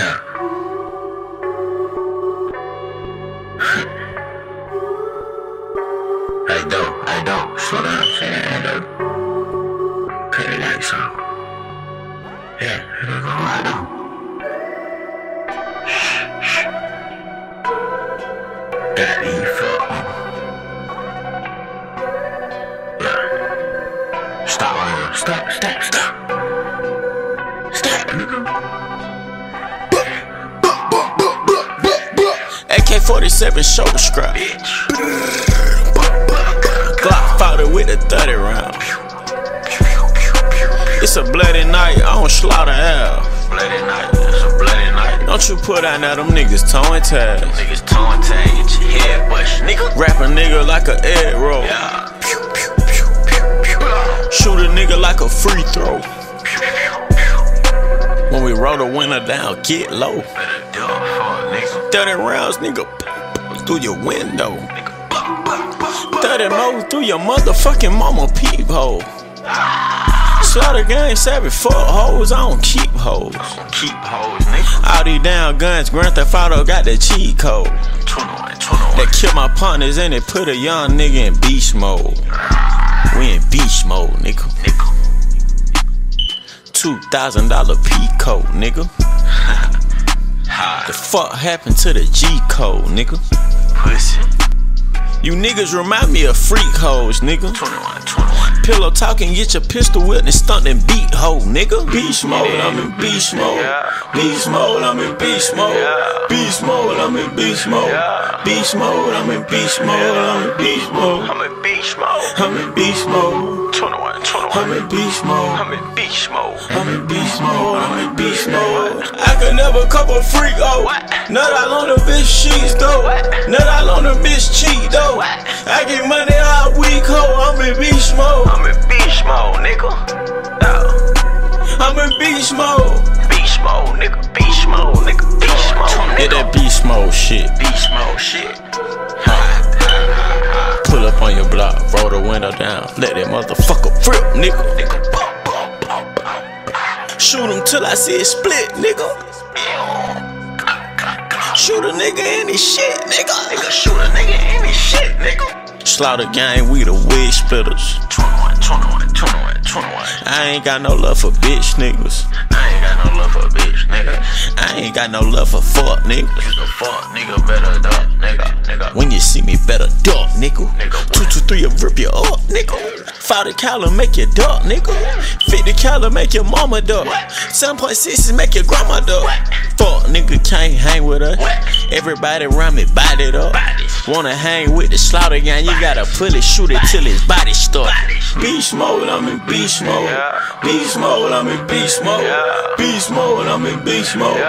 Hey, dope, hey, dope, slow down, say that, hey, dope. Cut the lights off. Yeah, here we go right now. Shh, shh. That E fuck. Yeah. Stop, stop. Stop, 47 shoulder. Bitch. Glock fought it with a 30 round. It's a bloody night I on Slaughter Ave. Bloody night. It's a bloody night. Don't you put out now them niggas towing tags. Niggas towing tag, get your head nigga. Rap a nigga like a egg roll. Yeah. Shoot a nigga like a free throw. When we roll the winner down, get low. Better do it nigga. 30 rounds, nigga, through your window. Nigga, buck, buck, buck, buck. 30 more through your motherfucking mama peephole. Slaughter gang savage, fuck hoes, I don't keep hoes. Keep hoes, nigga. All these down guns, Grand Theft Auto got the cheat code. 21, 21. They kill my partners and they put a young nigga in beast mode. We in beast mode, nigga. Nigga. Two thousand dollar P code, nigga. The fuck happened to the G code, nigga? Pussy. You niggas remind me of freak hoes, nigga. 21, 21. Pillow talking, get your pistol whipped and stunt and beat hoe, nigga. Beast mode, I'm in beast mode. Beast mode, I'm in beast mode. Beast mode, I'm in beast mode. Beast mode, I'm in beast mode. I'm in beast mode. I'm in beast mode. I'm in beast mode. 21, 21. I'm in beast mode. I'm in beast mode. I'm in beast mode. I'm in beast mode. I could never cup a freak, oh. Nut all on the bitch sheets, though. Nut all on the bitch cheat, though. I get money all week, ho. I'm in beast mode. I'm in beast mode, nigga. Yeah. I'm in beast mode. Beast mode, nigga. Beast mode, nigga. Beast mode, Get that beast mode shit. Beast mode shit. Pull up on your block, roll the window down. Let that motherfucker flip, nigga. Shoot him till I see it split, nigga. Shoot a nigga in his shit, nigga. Nigga, shoot a nigga in his shit, nigga. Slaughter gang, we the wig splitters. 21, 21, 21, 21. I ain't got no love for bitch niggas. I ain't got no love for bitch, nigga. I ain't got no love for fuck niggas. You the fuck, nigga, better duck, nigga, nigga. When you see me, better duck, nigga. Nigga. Two two three, will rip you up, nigga. Five the collar, make you duck, nigga. Fifty collar, make your mama duck. Seven point sixes, make your grandma duck. Fuck, nigga, can't hang with us. Everybody around me, bite it up. Wanna hang with the slaughter gang? You gotta pull it, shoot it till his body stuck. Beast mode, I'm in beast mode. Beast mode, I'm in beast mode. Beast mode, I'm in beast mode.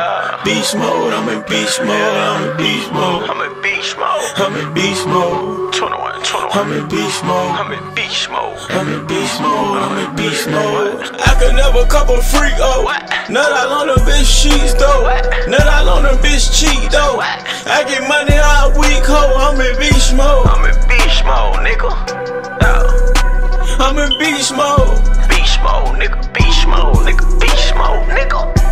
Beast mode, I'm in beast mode. I'm in beast mode. I'm in beast mode. I'm in beast mode. 21, 21. I'm in beast mode. I'm in beast mode. I'm in beast mode. I'm in beast mode. I could never cup a freak, oh. Nut all on the bitch sheets, though. Nut all on the bitch cheat, though. I get money all week, ho. I'm in beast mode. I'm in beast mode, nigga. Yeah. I'm in beast mode. Beast mode, nigga. Beast mode, nigga. Beast mode, nigga.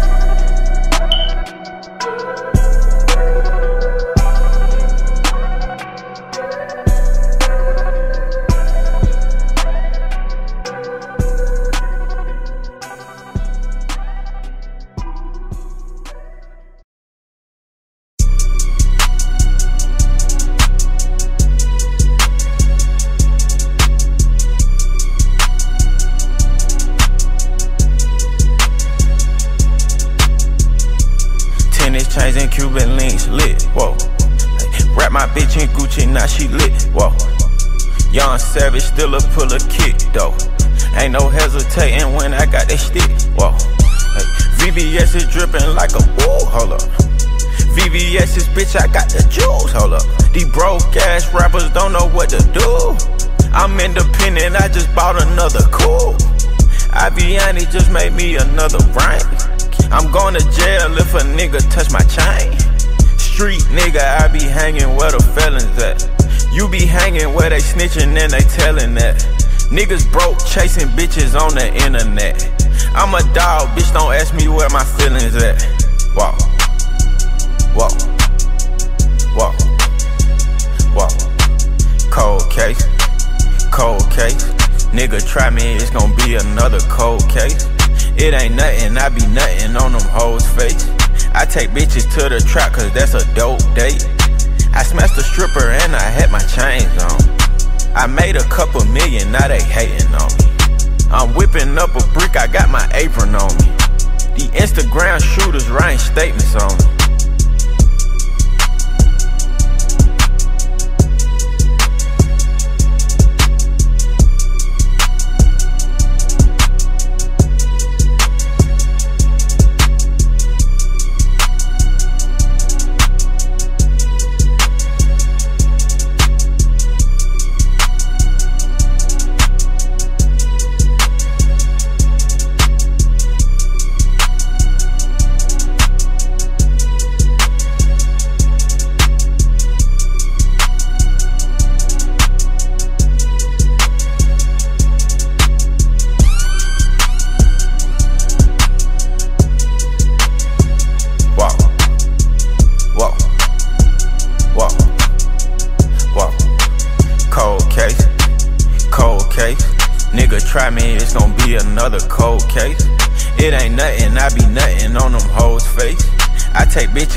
Still a pull a kick though. Ain't no hesitating when I got that stick. Whoa. Hey, VVS is dripping like a woo. Hold up. VVS is bitch, I got the jewels. Hold up. These broke ass rappers don't know what to do. I'm independent, I just bought another cool. Aviani just made me another rank. I'm going to jail if a nigga touch my chain. Street nigga, I be hanging where the felons at. You be hanging where they snitching and they telling that. Niggas broke chasing bitches on the internet. I'm a dog, bitch, don't ask me where my feelings at. Wow. Whoa. Whoa. Whoa. Cold case. Cold case. Nigga try me, it's gon' be another cold case. It ain't nothing, I be nothing on them hoes' face. I take bitches to the trap cause that's a dope date. I smashed a stripper and I had my chains on. I made a couple million, now they hating on me. I'm whipping up a brick, I got my apron on me. The Instagram shooters writing statements on me.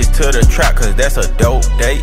Bitches to the trap cause that's a dope date.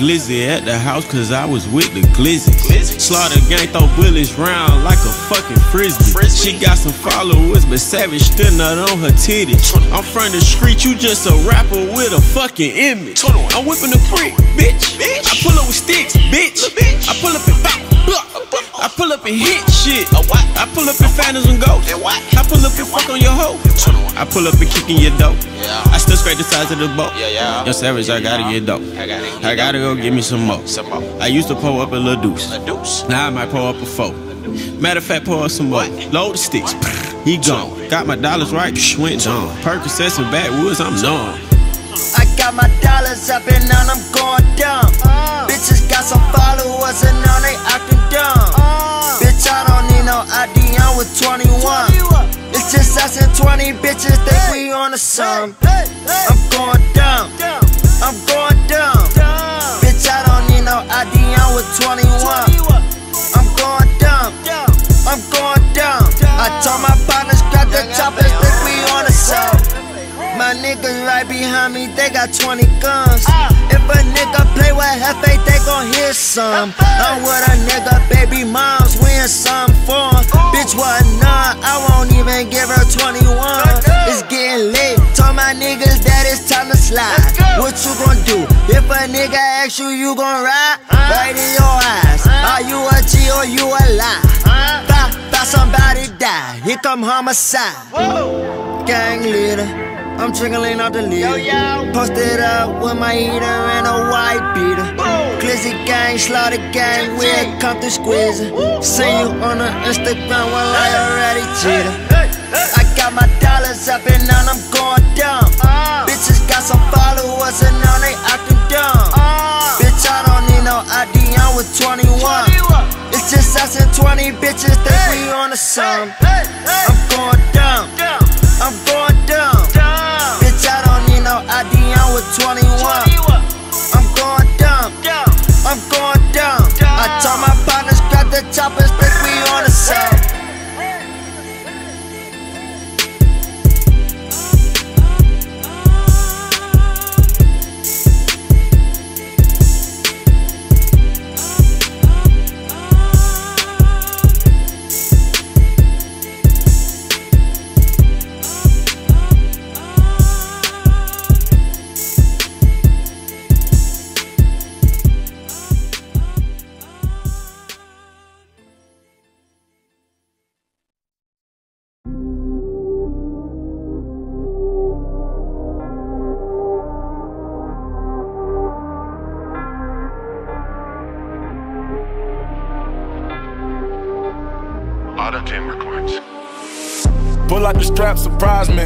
Glizzy at the house cause I was with the glizzy. Slaughter gang throw bullets round like a fucking frisbee. She got some followers, but Savage still not on her titty. I'm from the street, you just a rapper with a fucking image. I'm whipping the brick, bitch. I pull up with sticks, bitch. I pull up and pop, I pull up and hit shit. I pull up and phantoms and ghosts. I pull up and fuck on your hoe. I pull up and kick in your dope. I still scrape the sides of the boat. Yo, Savage, I gotta get dope. I gotta go get me some more. I used to pull up a little deuce. Now I might pull up a four. Matter of fact, pull up some more. Load the sticks. He gone. Got my dollars right. Went on. Percocets and backwoods, I'm numb. I got my dollars up and now I'm going down. Bitches got some followers and now they acting dumb. Bitch, I don't need no ID, I'm with 21. It's just us and 20 bitches think we on the song. I'm going down. I'm going down. Bitch, I don't need no ID, I'm with 21. I'm going down. I'm going down. I told my partners, grab the choppers, My niggas right behind me, they got 20 guns. If a nigga play with Hefe, they gon' hit some. I'm with a nigga, baby moms, win in some form. Bitch, what nah, I won't even give her 21. It's getting late, told my niggas that it's time to slide. What you gon' do? If a nigga asks you, you gon' ride? Right in your eyes. Are you a G or you a lie? Bye, bye, somebody die. Here come homicide. Gang leader. I'm trickling out the leader. Posted up with my heater and a white beater. Glizzy gang, slaughter gang, we'll come through squeezing. See you on the Instagram while I already cheated. I got my dollars up and now I'm going down. Bitches got some followers and now they acting dumb. Bitch, I don't need no ID, I'm with 21 It's just us and 20 bitches think hey, we on the sum. Hey, hey, I'm going down. down. I'm going 20 Pull out the strap, surprise me.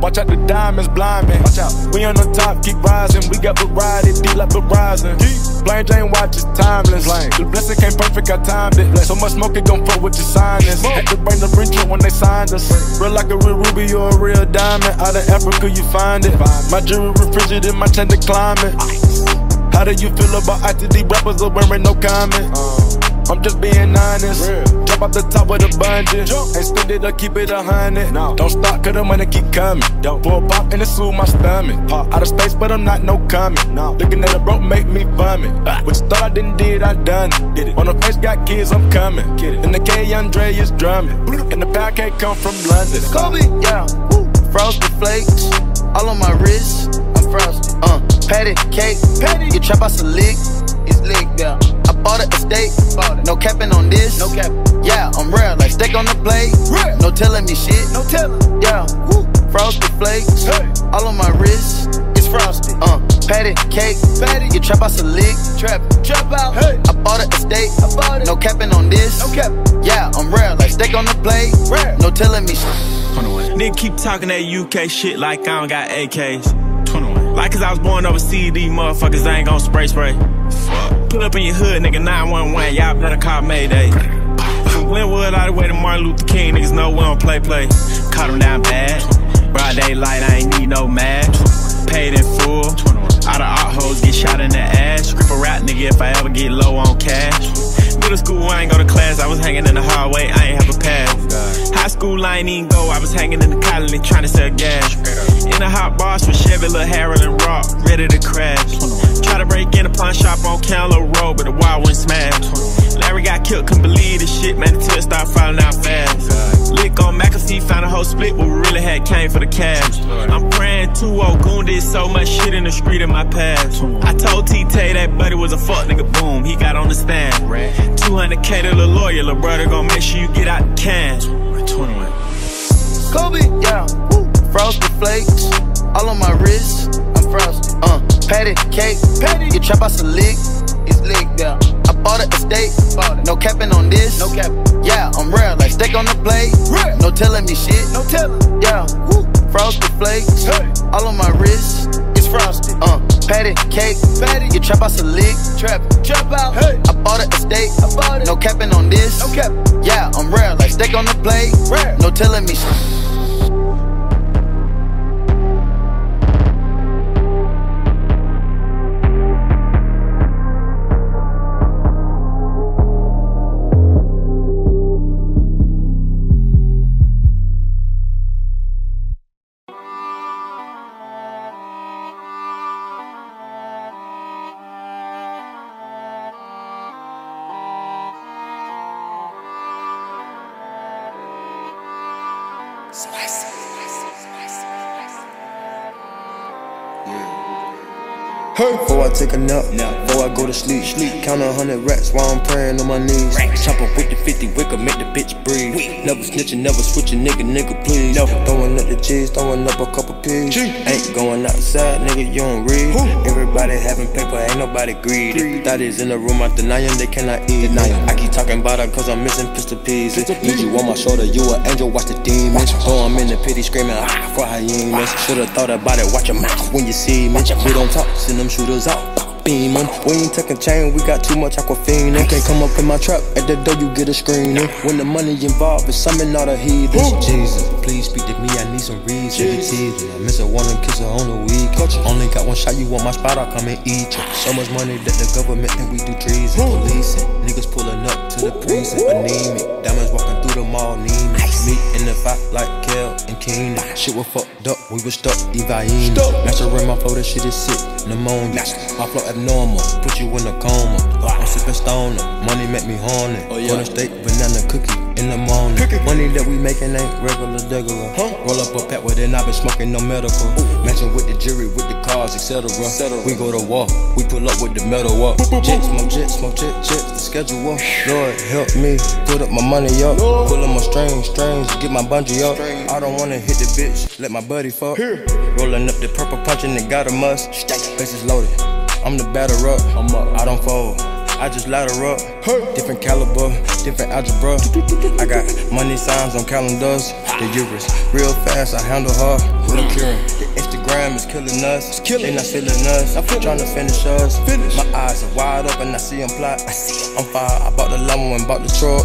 Watch out the diamonds, blind me. Watch out. We on the top, keep rising. We got variety, deep like Verizon. Plain Jane watch is timeless. The blessing came perfect, I timed it. So much smoke, it gon' fuck with your sinus. Had to bring the rich when they signed us. Real like a real ruby or a real diamond. Out of Africa, you find it. My jewelry refrigerated, my tent to climate. How do you feel about these rappers are wearing no comment? Uh. I'm just being honest. Jump off the top with a bungee. Ain't spend it or keep it a hundred. Don't stop, cause the money keep coming. Don't pour a pop and it soothe my stomach. Pop out of space, but I'm not no coming. Looking at a broke make me vomit. What you thought I didn't did, I done it. Did it. On the face, got kids, I'm coming. And the K Andre is drumming. And the pound cake come from London. Kobe, yeah. Woo. Frosted flakes, all on my wrist. I'm frosted. Uh, patty cake, patty. You trap out a lick, it's lick, yeah. I bought a estate, bought it. no capping on this. No cap. Yeah, I'm real, like steak on the plate. Real. No telling me shit. No telling. Yeah. Woo. Frosted flakes, hey. all on my wrist. It's frosted. Uh, patty cake, patty. You trap out some lick, trap, trap out. Hey. I bought a estate, I bought it. No capping on this. No cap. Yeah, I'm real, like steak on the plate. Real. No telling me shit. Nigga keep talking that UK shit like I don't got AKs. 21. Like cause I was born overseas, these motherfuckers ain't gon' spray spray. Fuck. Pull up in your hood, nigga, 911, y'all better call Mayday. From Glenwood all the way to Martin Luther King, niggas know we don't play play. Caught him down bad. Broad daylight, I ain't need no mask. Paid in full. All the art hoes get shot in the ass. Script a rap nigga if I ever get low on cash. Middle school, I ain't go to class. I was hanging in the hallway, I ain't have a pass. High school, I ain't even go. I was hanging in the colony trying to sell gas. In a hot boss with Chevy, Lil Harold and Rock, ready to crash. Try to break in a pawn shop on Candler Road, but the wall went smash. Larry got killed, couldn't believe this shit, man. The tears start falling out fast. Lick on McAfee, found a whole split, but we really had came for the cash. I'm praying 2 Goon did so much shit in the street in my past. I told T-Tay that buddy was a fuck nigga, boom, he got on the stand. 200k to the lawyer, little brother gon' make sure you get out the can. 21. Kobe, yeah. Woo. Frosted flakes, all on my wrist. I'm. Uh, patty cake, patty. You trap out a lick, it's lick, yeah. I bought a estate, bought it. no capping on this. No cap. Yeah, I'm real, like steak on the plate. Real. No telling me shit. No telling. Yeah. Woo. Frosted flakes, hey. all on my wrist. It's frosted. Uh, patty cake, patty. You trap out a lick, trap, trap out. Hey. I bought a estate, I bought it. No capping on this. No cap. Yeah, I'm real, like steak on the plate. Real. No telling me shit. Before I take a nap, before I go to sleep, sleep. Count a hundred racks while I'm praying on my knees. Chop up with the 50 wicker, make the bitch breathe. Never snitching, never switching, nigga, nigga, please. Never. Throwing up the cheese, throwing up a couple peas. Ain't going outside, nigga, you don't read. Everybody having paper, ain't nobody greedy. Thotties in the room, I denying they cannot eat. I keep talking about her cause I'm missing pistol peas. Need you on my shoulder, you an angel, watch the demons. Oh, I'm in the pity screaming, ah, for hyenas. Should've thought about it, watch your mouth when you see me. We don't talk, send them shooters out. Beam 'em. We ain't taking chain, we got too much aquafina. You can't come up in my trap, at the door you get a screening. When the money involved, it's summon all the heathens. Jesus, please speak to me, I need some reason. Teasing, I miss her, wanna kiss her on the week. Only got one shot, you want my spot, I'll come and eat you. So much money that the government think we do treason. Policing, niggas pulling up to the precinct, anemic. Diamonds walking mall, need me. In the fight like Kel and Kenan. Shit was fucked up, we was stuck, Evaine. In my flow, that shit is sick, pneumonia. My flow abnormal, put you in a coma. I'm sipping stoner, money make me horny. Oh, yeah. steak, banana cookie in the morning. Money that we making ain't regular, regular. Roll up a pack with it, I been smoking no medical. Matching with the jury, with the cars, etc. We go to war, we pull up with the metal up. Jet, smoke jet, smoke jet, jet, the schedule up. Lord, help me, put up my money up. Pull up my strings, strings, get my bungee up. I don't wanna hit the bitch, let my buddy fuck. Rolling up the purple punching, it got a must. Faces loaded, I'm the batter up. I don't fold. I just ladder up. Different caliber, different algebra. I got money signs on calendars. The Euros, real fast, I handle her. Real curing. The Instagram is killing us. It's killing. They not feeling us. I'm trying to finish us. My eyes are wide open, I see them plot. I see. I'm fire. I bought the limo and bought the truck.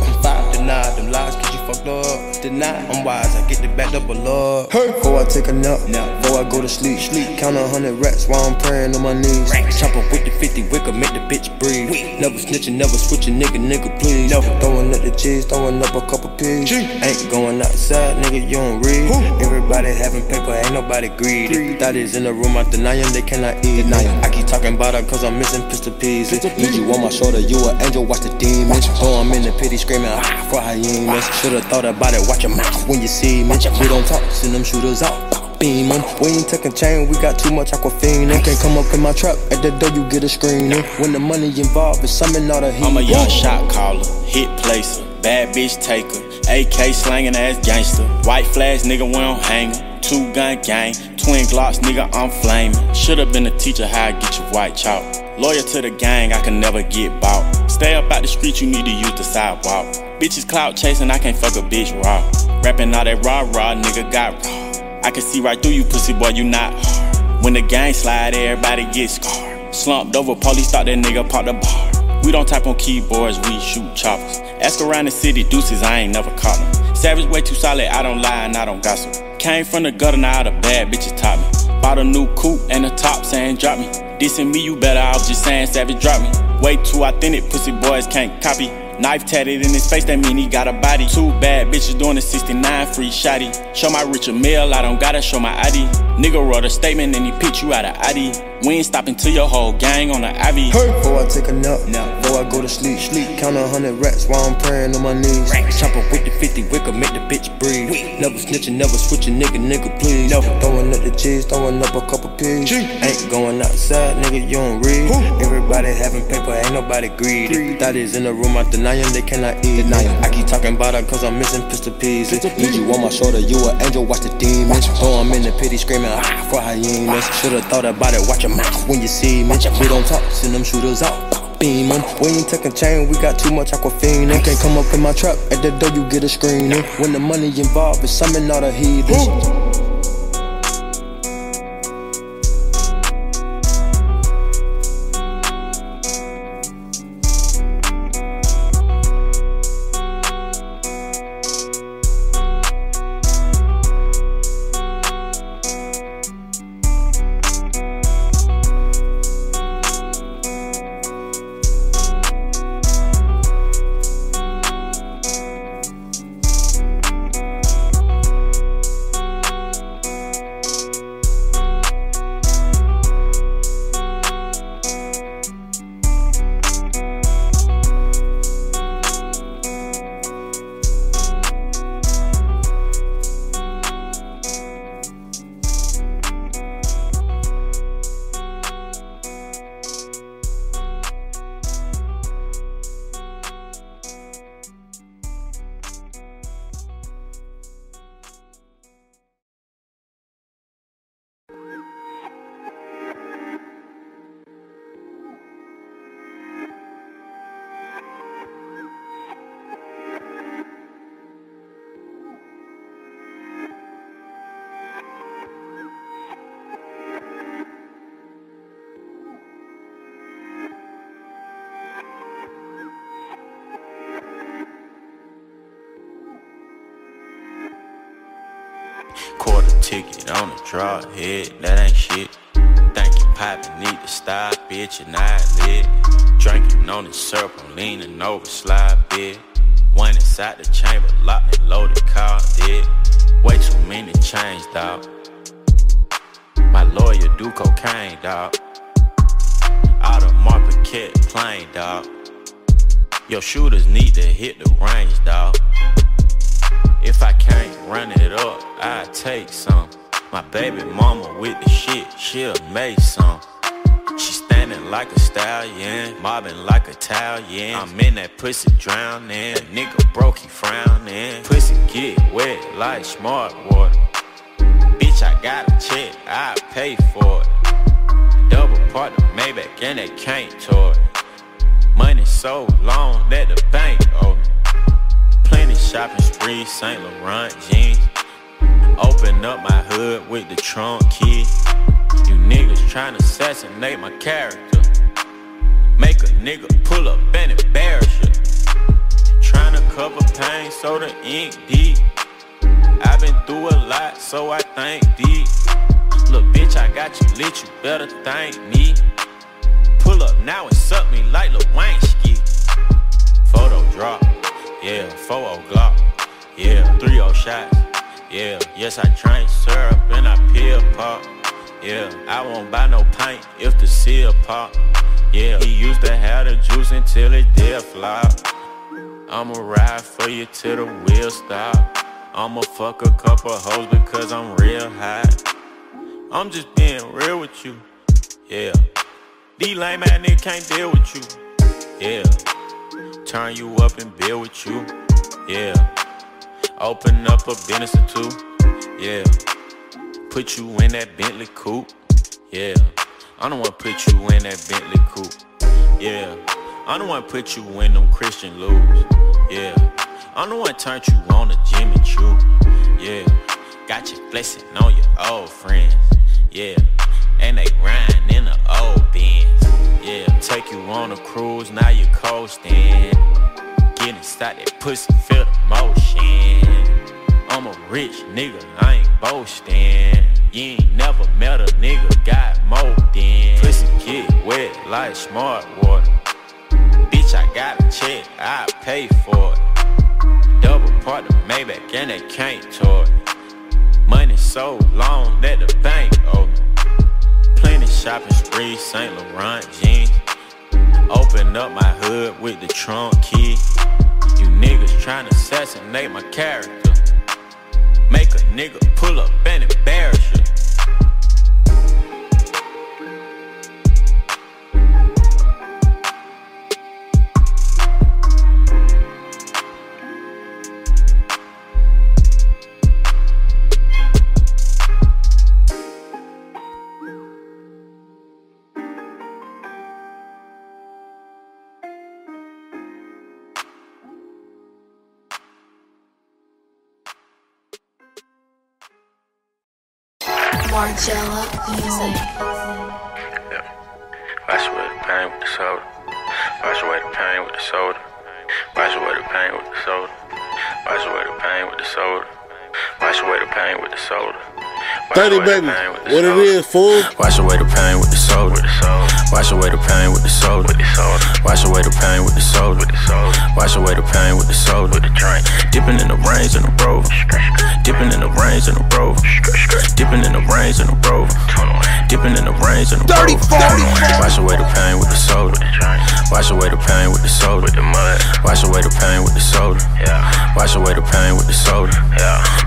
Deny them lies, cause you fucked up. Deny. I'm wise, I get the back up a lot. Before I take a nap, now before I go to sleep. Sleep, count a hundred rats while I'm praying on my knees. Chop up with the 50 wicker, make the bitch breathe. Never snitching, never switching, nigga, nigga, please. Never throwing up the cheese, throwing up a couple pigs. Ain't going outside, nigga, you don't read. Everybody having paper, ain't nobody greedy. Thought is in the room, I deny them, they cannot eat. I keep talking about her cause I'm missing pistol pieces. Need you on my shoulder, you an angel, watch the demons. Oh, I'm in the pity screaming, ah, for hyenas. Should've thought about it, watch your mouth when you see me. We don't talk, send them shooters out beam 'em. We ain't taking chain, we got too much aquafina. Can't come up in my trap, at the door you get a screening. When the money involved, it's summon all the heat. I'm a young shot caller, hit placer, bad bitch taker, AK slanging ass gangster, white flash nigga we don't hang Two gun gang, twin glocks, nigga, I'm flaming. Should've been a teacher, how I get your white chalk. Loyal to the gang, I can never get bought. Stay up out the street, you need to use the sidewalk. Bitches clout chasing, I can't fuck a bitch raw. Rapping all that raw, raw, nigga got raw. I can see right through you, pussy boy, you not hard. When the gang slide, everybody gets scarred. Slumped over, police thought that nigga popped the bar. We don't type on keyboards, we shoot choppers. Ask around the city, deuces, I ain't never caught them. Savage way too solid, I don't lie and I don't gossip. Came from the gutter, now the bad bitches taught me. Bought a new coupe and a top saying drop me. Dissing me, you better, was just saying savage drop me. Way too authentic, pussy boys can't copy. Knife tatted in his face, that mean he got a body. Two bad bitches doing a 69 free shotty. Show my Richard Mille, I don't gotta show my ID. Nigga wrote a statement and he picked you out of ID. We ain't stopping till your whole gang on the Ivy. Hey. Before I take a nap, nap. before I go to sleep, sleep. Count a hundred rats while I'm praying on my knees. Chop up with the 50 wicker, make the bitch breathe. Never snitching, never switching, nigga, nigga, please. Never throwing up the cheese, throwing up a couple pigs. Ain't going outside, nigga, you don't read. Everybody having paper, ain't nobody greedy. Thought is in the room, I deny them, they cannot eat. I keep talking about her cause I'm missing pistol pieces. Need you on my shoulder, you an angel, watch the demons. Oh, I'm in the pity screaming, ah, for hyenas. Should've thought about it, watch your mouth when you see me. We don't talk, send them shooters out. Beam. We ain't taking chain, we got too much aquafina. Can't come up in my trap, at the door you get a screening. When the money involved, it's summon all the heathens. Draw head, that ain't shit. Think you poppin', need to stop, bitch, and I lit. Drinking on the syrup, I'm leaning over, slide, bitch. One inside the chamber, locked and loaded, car, dead. Way too many change, dog. My lawyer do cocaine, dog. Out of Marpiquette plane, dog. Your shooters need to hit the range, dog. If I can't run it up, I take some. My baby mama with the shit, she'll make some. She standing like a stallion, mobbing like a Italian. I'm in that pussy drowning, that nigga broke, he frowning. Pussy get wet like smart water. Bitch, I got a check, I pay for it. Double part of Maybach and they can't toy. Money so long that the bank owe me. Plenty shopping spree, St. Laurent jeans. Open up my hood with the trunk key. You niggas tryna assassinate my character. Make a nigga pull up and embarrass you. Tryna cover pain so the ink deep. I've been through a lot, so I think deep. Look, bitch, I got you lit, you better thank me. Pull up now and suck me like Lil. Photo drop, yeah, 4 Glock, yeah, 3 shots, yeah. Yes, I drank syrup and I peel pop, yeah. I won't buy no paint if the seal pop, yeah. He used to have the juice until it did flop. I'ma ride for you till the wheels stop. I'ma fuck a couple hoes because I'm real hot. I'm just being real with you, yeah. These lame ass niggas can't deal with you. Yeah. Turn you up and build with you. Yeah. Open up a business or two. Yeah. Put you in that Bentley coupe. Yeah. I don't wanna put you in that Bentley coupe. Yeah. I don't wanna put you in them Christian lose. Yeah. I don't wanna turn you on a Jimmy Choo. Yeah. Got you flexing on your old friends. Yeah. And they riding in the old Benz. Yeah, take you on a cruise, now you coasting. Get inside that pussy, feel the motion. I'm a rich nigga, I ain't boasting. You ain't never met a nigga, got more than. Pussy get wet like smart water. Bitch, I got a check, I pay for it. Double part of Maybach and they can't toy. Money so long that the bank owe me. Plenty shopping spree, St. Laurent jeans. Open up my hood with the trunk key. Niggas tryna assassinate my character. Make a nigga pull up and embarrass you. Margella Music. Wash away the pain with the soda. Wash away the pain with the soda. Wash away the pain with the soda. Wash away the pain with the soda. Wash away the pain with the soda. 30 baby. pain with the What it soda. is, fool? Wash away the pain with the soda. Wash away the pain with the soda. Wash away the pain with the soda. Wash away the pain with the soda. With the drink. Dipping in the rains in the rover. Dipping in the rains in the rover. Dipping in the rains in the rover. Dipping in the rains in the rover. Wash away the pain with the soda. Wash away the pain with the soda. With the mud. Wash away the pain with the soda. Wash away the pain with the soda.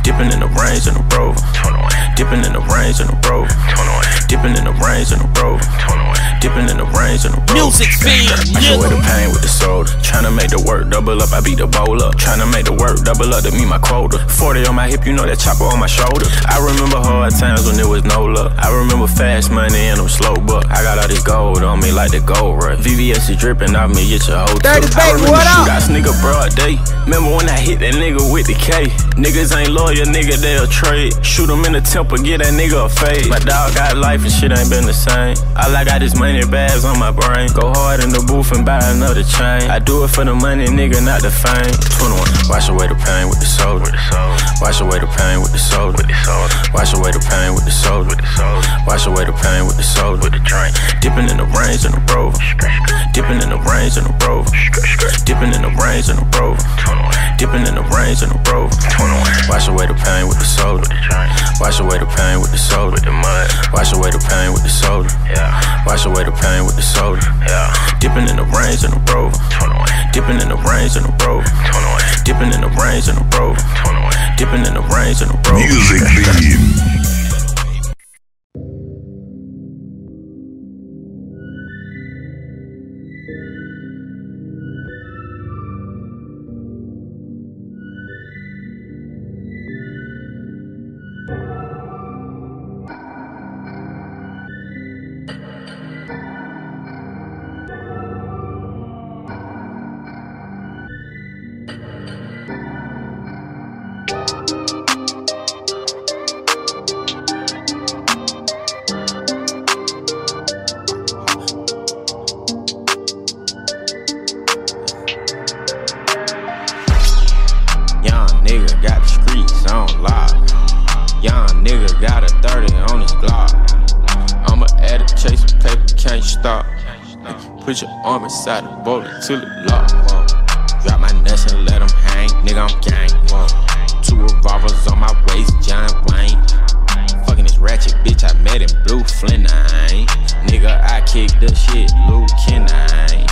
Dipping in the rains in the rover. Dipping in the rains in the rover. Dipping in the rains in the rover. Dipping in the rains in the rover. Music fiend, Wash away the pain with the soda. Tryna make the work double up, I beat the bowl up. Tryna make the work double up to meet my quota. 40 on my hip, you know that chopper on my shoulder. I remember hard times when there was no luck. I remember fast money and them slow buck. I got all this gold on me like the gold rush. VVS is dripping off me, get your whole took. I baby, remember what up? shootouts, nigga broad day. Remember when I hit that nigga with the K? Niggas ain't loyal, nigga, they'll trade. Shoot him in the temple, get that nigga a fade. My dog got life and shit ain't been the same. All I got is money bags on my brain. Go hard in the booth and buy another chain. I do it for the money, nigga, not the fame. 21. Wash away the pain with the soul. Wash away the pain with the soul. Wash away the pain with the soul. Wash away the pain with the soul. With the drink. Dipping in the rains in the rover. Dipping in the rains in the rover. Dipping in the rains in the rover. Dipping in the rains in the rover. Wash away the pain with the soul. Wash away the pain with the soul. With the mud. Wash away the pain with the. Yeah. Wash away the pain with the soda. Yeah. Dipping in the rains in the rover. Dipping in the rains in the rover. Dipping in the rains in the rover. Dipping in the rains in the rover. Music beat. Put your arm inside the bullet till it lock. Drop my nuts and let them hang. Nigga, I'm gang. Whoa. Two revolvers on my waist, John Wayne. Fucking this ratchet bitch I met in Blue Flame. Nigga, I kick the shit, Luke Canine.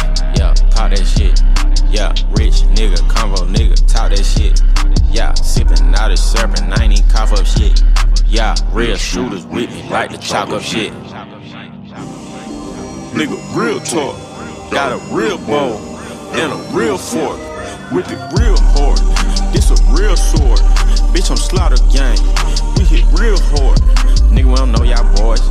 Talk that shit. Yeah, rich nigga, convo nigga, talk that shit. Yeah, sippin' out of serpent, I ain't even cough up shit. Yeah, real shooters with me, like the chalk up shit. Nigga, real talk. Got a real bow and a real fork. With it real hard. This a real sword. Bitch, I'm slaughter gang. We hit real hard. Nigga, we don't know y'all boys.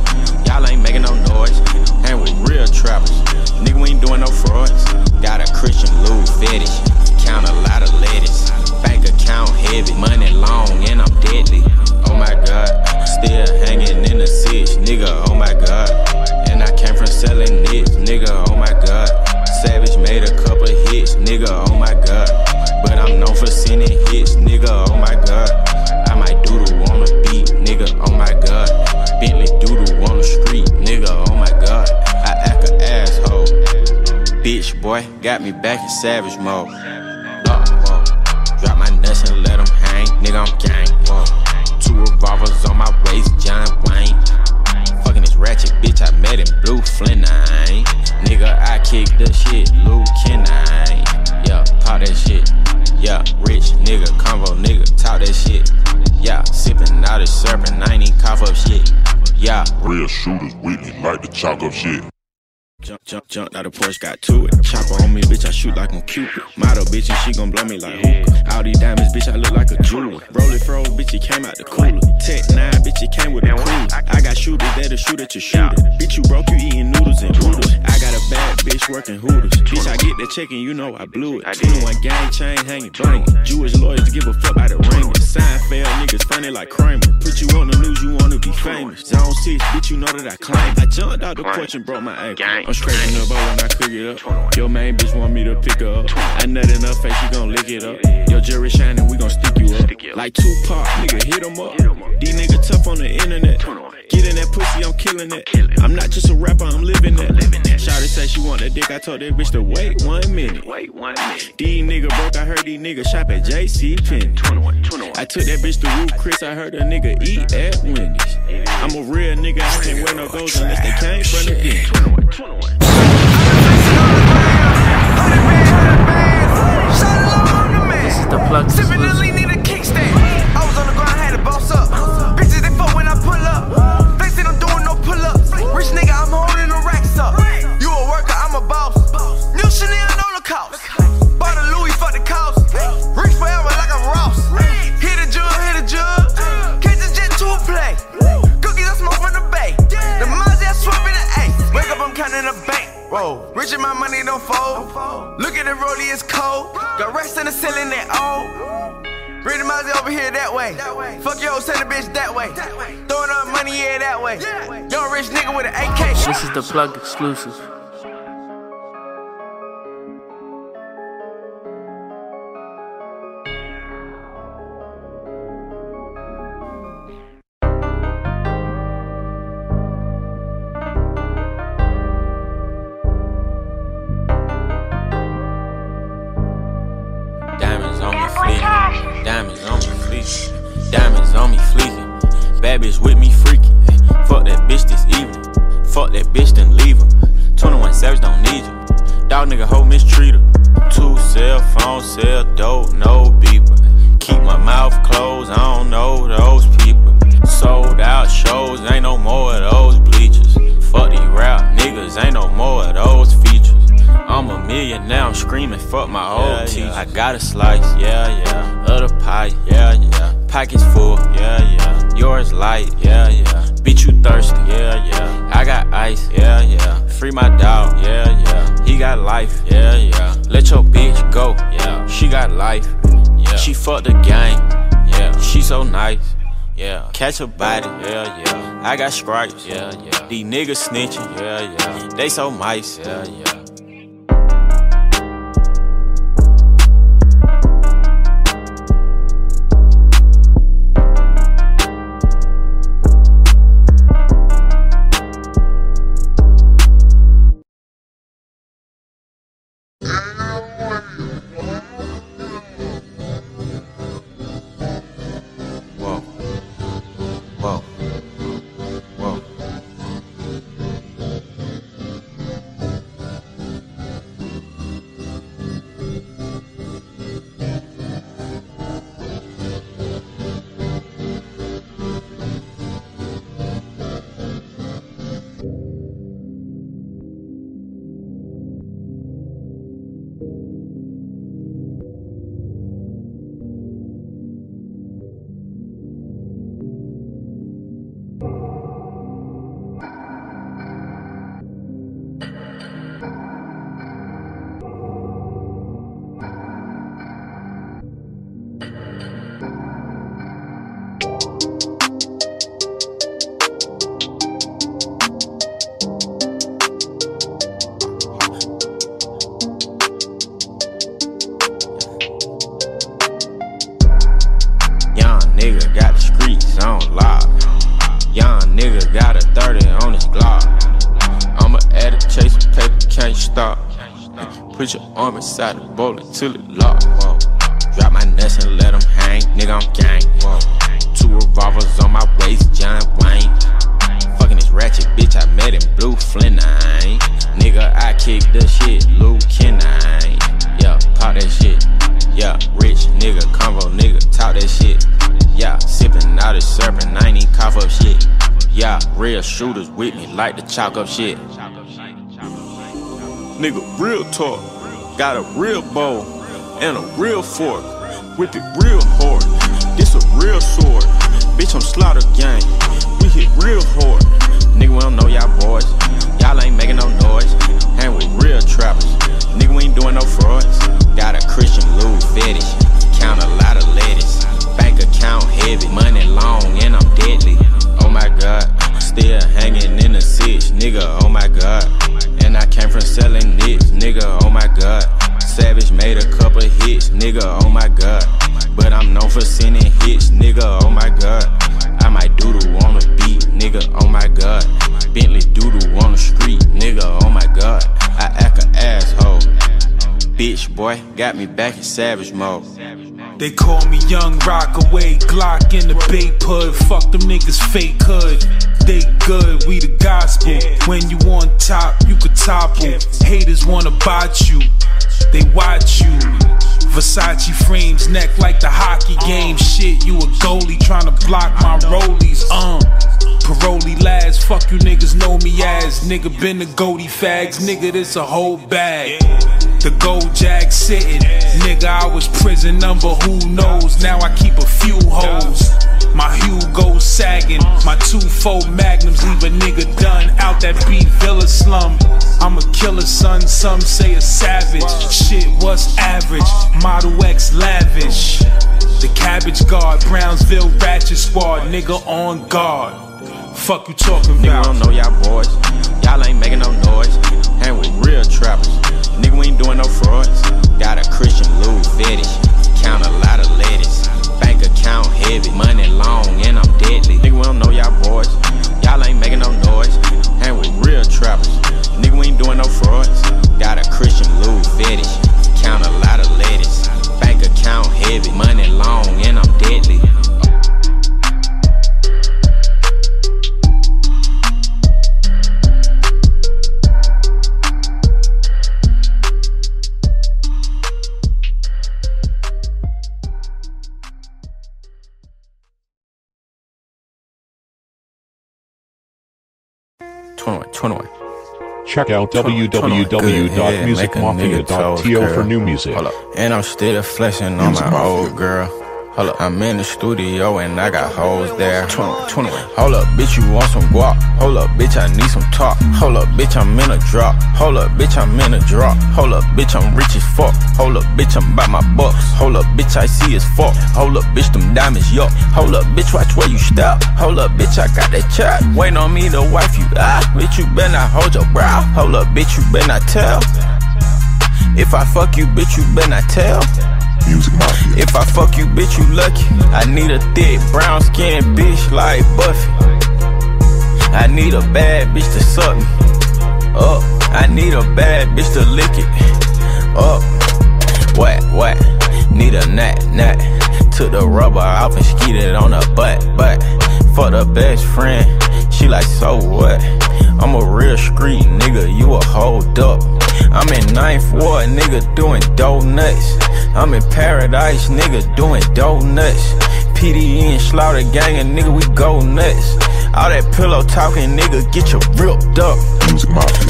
Y'all ain't making no noise. Hang with real trappers. Nigga, we ain't doing no frauds. Got a Christian Lou fetish. Count a lot of lettuce. Bank account heavy. Money long and I'm deadly. Oh my god. Still hanging in the six. Nigga, oh my god. And I came from selling nits, nigga, oh my god. Savage made a couple hits, nigga, oh my god. But I'm known for sending hits, nigga, oh my god. I might on the nigga, oh my god. Bentley doodle on the street, nigga, oh my god. I act a asshole. Bitch, boy, got me back in savage mode. Uh, whoa. Drop my nuts and let them hang, nigga, I'm gang. Two revolvers on my waist, John Wayne Fucking this ratchet bitch I met in Blue Flame. Nigga, I kick the shit, Luke Canine. Pop that shit. Yeah, rich nigga, convo nigga, talk that shit. Yeah, sippin' out of serpent, I ain't cough up shit. Yeah, real shooters with me like the chalk up shit. Jump, jump, jumped out the Porsche, got to it. Chopper on me, bitch, I shoot like I'm Cupid. Model, bitch, and she gon' blow me like hookah. All these diamonds, bitch, I look like a jeweler. Roll it froze, bitch, it came out the cooler. Tec 9, bitch, it came with a cooler. I got shooters that'll shoot at your shooter. Bitch, you broke, you eating noodles and noodles. I got a bad bitch working hooters. Bitch, I get the check and you know I blew it. 21 gang chain hanging, banging. Jewish lawyers give a fuck by the ring. Sign Seinfeld niggas funny like Kramer. Put you on the news, you wanna be famous. Zone 6, bitch, you know that I claim. I jumped out the porch and broke my ankle. I'm scraping the boat when I cook it up. Your main bitch want me to pick her up. I nut in her face, she gon' lick it up. Jury shining, we gon' stick you up. Like Tupac, nigga, hit him up. These niggas tough on the internet. Get in that pussy, I'm killing it. I'm not just a rapper, I'm living that. Shawty say she want that dick, I told that bitch to wait one minute. Wait one minute. These nigga broke, I heard these niggas shop at JC Penney. I took that bitch to Ruth Chris, I heard a nigga eat at Wendy's. I'm a real nigga, I can't wear no goals unless they came from the den. This is the plug the bank. Whoa, rich and my money don't fold. Look at the rollie, it's cold. Got rest in the ceiling, that old. Bring the Mozzie over here that way. Fuck your send a bitch that way. Throwing up money, yeah, that way. Young rich nigga with an AK. This is the plug exclusive. Bad bitch with me freaking. Fuck that bitch this evening. Fuck that bitch, then leave her. 21 Savage don't need you. Dog nigga, hoe mistreat her. Two cell phone, sell dope, no beeper. Keep my mouth closed, I don't know those people. Sold out shows, ain't no more of those bleachers. Fuck these rap niggas, ain't no more of those features. I'm a million now, I'm screaming, fuck my old yeah, yeah. I got a slice, yeah, yeah. Of the pie, yeah, yeah. Pockets full, yeah, yeah. Yours light, yeah, yeah. Beat you thirsty, yeah, yeah. I got ice, yeah, yeah. Free my dog, yeah, yeah. He got life, yeah, yeah. Let your bitch go, yeah. She got life, yeah. She fucked the gang, yeah. She so nice. Yeah, catch a body, yeah, yeah. I got stripes, yeah, yeah. These niggas snitching, yeah, yeah. They so mice, yeah, yeah. Arm inside the bullet till it lock. Drop my nuts and let them hang, nigga, I'm gang. Whoa. Two revolvers on my waist, John Wayne. Fucking this ratchet bitch I met in Blue Flame, Nigga, I kick the shit, Luke Kenine. Yeah, pop that shit. Yeah, rich nigga, convo nigga, talk that shit. Yeah, sippin' out of serpent, I ain't even cough up shit. Yeah, real shooters with me, like to chalk up shit. Nigga, real talk. Got a real bow and a real fork. Whip it real hard. This a real sword. Bitch, I'm slaughter gang. We hit real hard. Nigga, we don't know y'all boys. Y'all ain't making no noise. Hang with real trappers. Nigga, we ain't doing no frauds. Got a Christian Lou fetish. Count a lot of lettuce. Bank account heavy. Money long and I'm deadly. Oh my god. Still hanging in the six. Nigga, oh my god. And I came from selling nits. Nigga, oh my god. Savage made a couple hits, nigga, oh my god. But I'm known for sending hits, nigga, oh my god. I might doodle on the beat, nigga, oh my god. Bentley doodle on the street, nigga, oh my god. I act an asshole. Bitch, boy, got me back in savage mode. They call me Young Rockaway, Glock in the Bape hood. Fuck them niggas fake hood. They good, we the gospel. When you on top, you could topple. Haters wanna bot you they watch you. Versace frames, neck like the hockey game. Shit, you a goalie trying to block my rollies. Uh, parolee lads, fuck you niggas know me as. Nigga been the goatee fags, nigga, this a whole bag. The gold jag sitting, nigga, I was prison number, who knows? Now I keep a few hoes. My Hugo sagging, my two fold magnums leave a nigga done out that beat villa slum. I'm a killer, son, some say a savage. Shit, what's average? Model X lavish. The Cabbage Guard, Brownsville Ratchet Squad, nigga on guard. Fuck you talking about? Nigga, don't know y'all boys. Y'all ain't making no noise. Hang with real trappers. Nigga, we ain't doing no frauds. Got a Christian Louis fetish. Count a lot of lettuce. Bank account heavy. Money long and I'm deadly. Nigga, we don't know y'all boys. Y'all ain't making no noise. Hang with real trappers. Nigga, we ain't doing no frauds. Got a Christian Louis fetish. Count a lot of lettuce. Bank account heavy. Money long and I'm deadly. Tournoi. Check out www.musicmafia.to for new music. And I'm still flexing on my old girl. Hold up, I'm in the studio and I got hoes there. 21, 21. Hold up, bitch, you want some guap? Hold up, bitch, I need some talk. Hold up, bitch, I'm in a drop. Hold up, bitch, I'm in a drop. Hold up, bitch, I'm rich as fuck. Hold up, bitch, I'm by my bucks. Hold up, bitch, I see as fuck. Hold up, bitch, them diamonds, yo. Hold up, bitch, watch where you stop. Hold up, bitch, I got that chat. Wait on me to wife you. Ah, bitch, you better not hold your brow. Hold up, bitch, you better not tell. If I fuck you, bitch, you better not tell. Music. If I fuck you, bitch, you lucky. I need a thick, brown skinned bitch like Buffy. I need a bad bitch to suck me. Up. I need a bad bitch to lick it. Oh, up. What, what? Need a nat, nat. Took the rubber off and skeeted on her butt, butt. For the best friend. She like, so what? I'm a real street nigga, you a hold up. I'm in ninth ward, nigga, doing donuts. I'm in paradise, nigga, doing donuts. PDE and Slaughter Gang, and nigga, we go nuts. All that pillow talking, nigga, get you ripped up.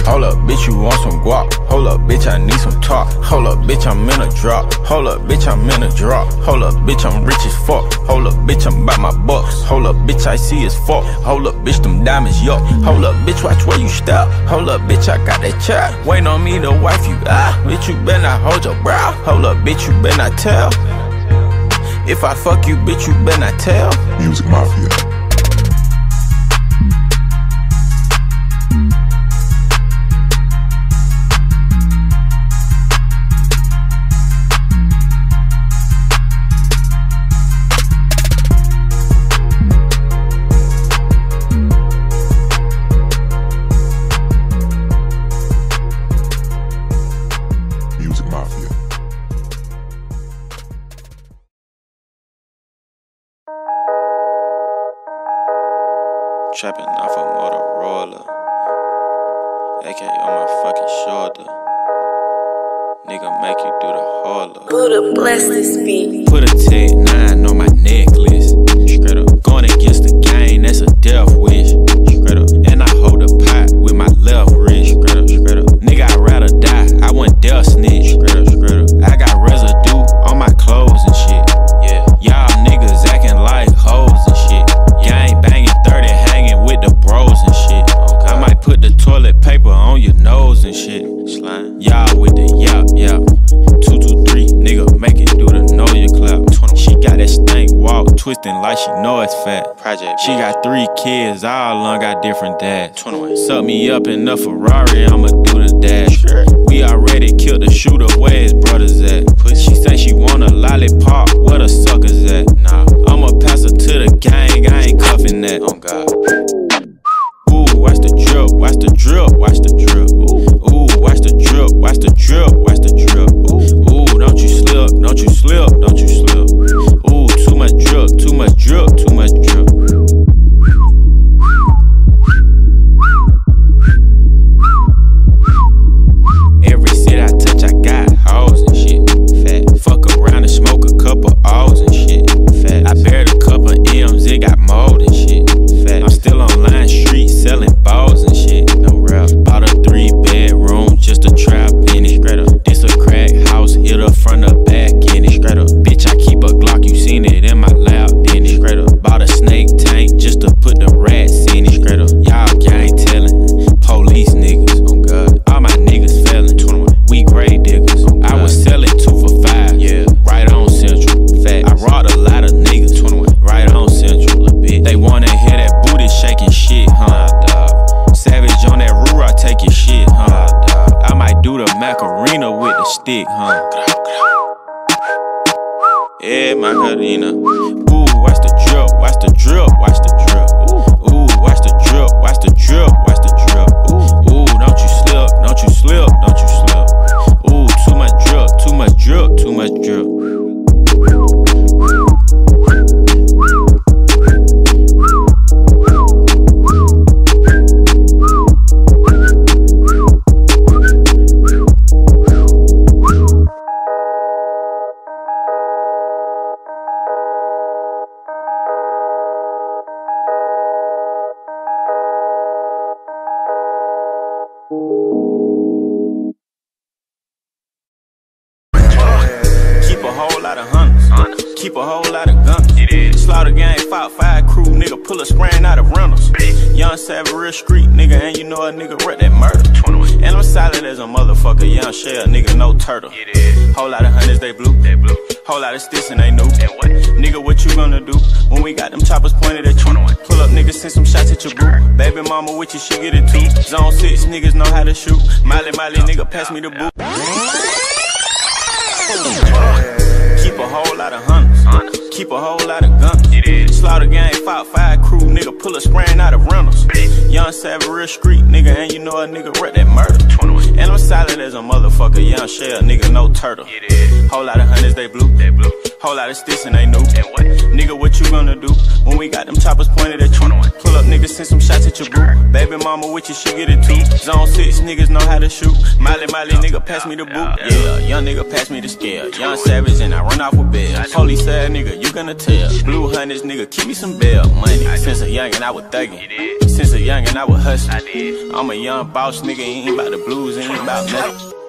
Hold up, bitch, you want some guap? Hold up, bitch, I need some talk. Hold up, bitch, I'm in a drop. Hold up, bitch, I'm in a drop. Hold up, bitch, I'm rich as fuck. Hold up, bitch, I'm by my bucks. Hold up, bitch, I see as fuck. Hold up, bitch, them diamonds, yo. Hold up, bitch, watch where you step. Hold up, bitch, I got that chat. Wait on me to wife you. Ah, bitch, you better not hold your brow. Hold up, bitch, you better not tell. If I fuck you, bitch, you better not tell. Music Mafia. Trapping twisting like she know it's fat. Project. She got three kids, all along got different dads. Suck me up in the Ferrari, I'ma do the dash. We already killed the shooter, where his brothers at? She say she want a lollipop, where the suckers at? Nah, I'ma pass her to the gang, I ain't cuffing that. Oh God. Ooh, watch the drip, watch the drip, watch the drip. Ooh, watch the drip, watch the drip, watch the drip. Ooh, ooh, don't you slip, don't you slip, don't you slip. Ooh, much drip, too much drip, too much drip. Every city I touch, I got hoes and shit. Fat. Fuck around and smoke a couple O's and shit. Fat. I buried a couple M's, it got mold real street, nigga, and you know a nigga wreck that murder. And I'm solid as a motherfucker, young shell, nigga, no turtle. Whole lot of hundreds, they blue. Whole lot of sticks and they new. Nigga, what you gonna do when we got them choppers pointed at you? Pull up, nigga, send some shots at your boo. Baby mama with you, she get it too. Zone 6, niggas know how to shoot. Miley, Miley, nigga, pass me the boot. Keep a whole lot of hunters. Keep a whole lot of guns. Slaughter gang, fought five crew, nigga, pull a spraying out of rentals. Young savage, real street, nigga, and you know a nigga wreck that murder. And I'm solid as a motherfucker, young shell, nigga, no turtle. Whole lot of hunters, they blue. They blue. Whole lot of sticks and they new. Nigga, what you gonna do when we got them choppers pointed at you? Pull up, nigga, send some shots at your boo. Baby mama with you, she get it too. Zone 6, niggas know how to shoot. Miley, Miley, nigga, pass me the boot. Yeah, young nigga, pass me the scale. Young savage and I run off with bells. Holy sad nigga, you gonna tell. Blue hunters, nigga, keep me some bail money. Since a youngin', I was thuggin'. Since a youngin', and I was hustlin'. I'm a young boss nigga, ain't about the blues, ain't about now.